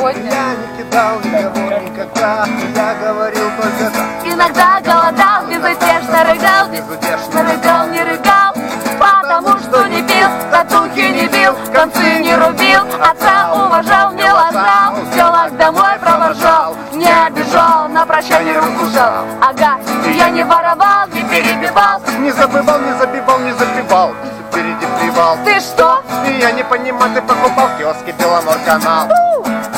ждал никого никогда Я говорил только так Иногда голодал, безутешно рыгал Безутешно Рыгал, не рыгал Потому что не пил, татухи не бил Концы не рубил, отца уважал, не ласкал селах домой провожал, не обижал На прощание руку жал Ага, я не воровал, не перебивал. Не забывал, не забивал, не запивал Впереди плевал Ты что? И я не понимаю, ты покупал в киоске Беломор канал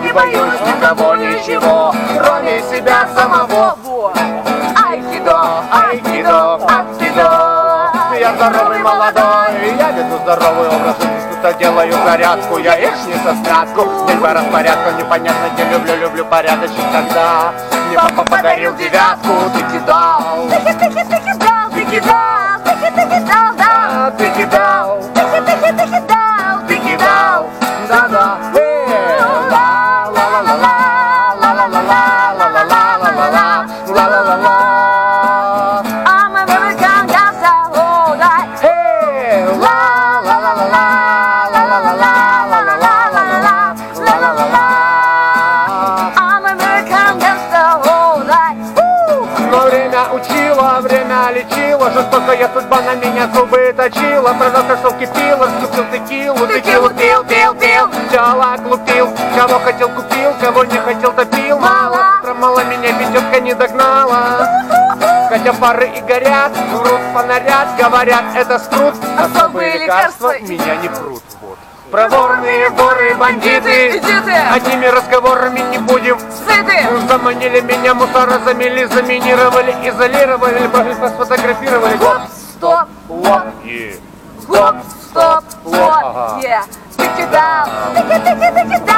Не боюсь никого, ничего, кроме себя самого. Айкидо, Айкидо, айкидо. Я здоровый молодой, я веду здоровый образ Что делаю зарядку, я ешь не со святку День по распорядку, непонятно где люблю, люблю порядочек Когда мне папа подарил девятку. Ты кидал, Ты кидал, ты кидал, ты кидал, ты кидал, лечило Жестокая судьба на меня зубы точила Продал кроссовки пила, скупил текилу Текилу пил, пил, пил. Сначала глупил, кого хотел купил Кого не хотел топил. Мало, мало. Меня пятерка не догнала Хотя пары и горят, врут фонарят Говорят, это скрут Особые лекарства меня не прут вот. Проворные воры, бандиты Иди ты! Одними разговорами не будем Сыты! Заманили меня, мусора замели, заминировали, изолировали, сфотографировали. Гоп, стоп, Лоп. И. гоп, стоп, вот, yeah. Ты кидал, ты ки- ты ки- ты кидал, ты кидал,